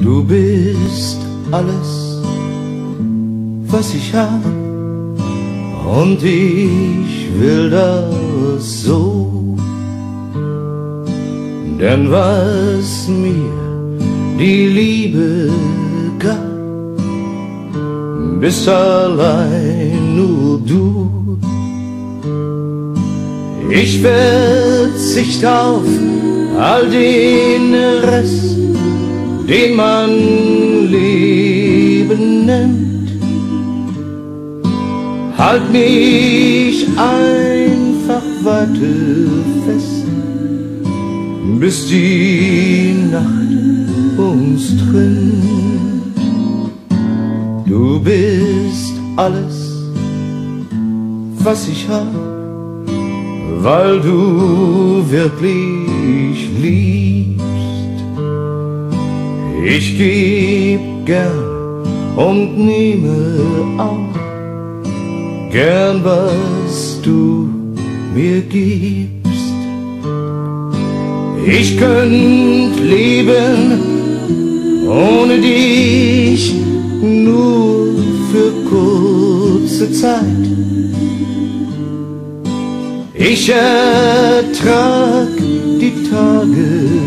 Du bist alles, was ich hab, und ich will das so. Denn was mir die Liebe gab, bist allein nur du. Ich verzichte auf all den Rest, den man Leben nennt. Halt mich einfach weiter fest, bis die Nacht uns trennt. Du bist alles, was ich hab weil du wirklich liebst. Ich geb gern und nehme auch gern, was du mir gibst. Ich könnt leben ohne dich nur für kurze Zeit ich ertrag die Tage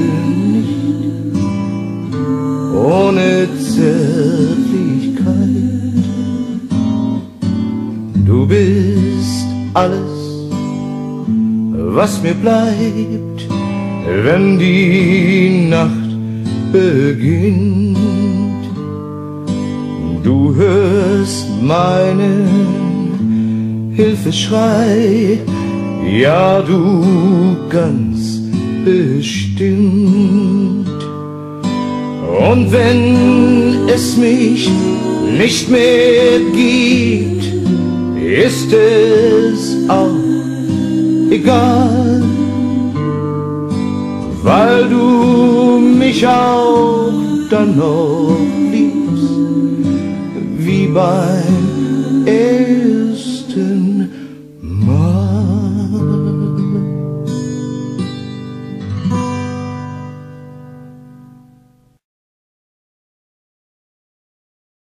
bist alles, was mir bleibt, wenn die Nacht beginnt. Du hörst meinen Hilfeschrei ja du ganz bestimmt. Und wenn es mich nicht mehr gibt, ist es auch egal, weil du mich auch dann noch liebst, wie bei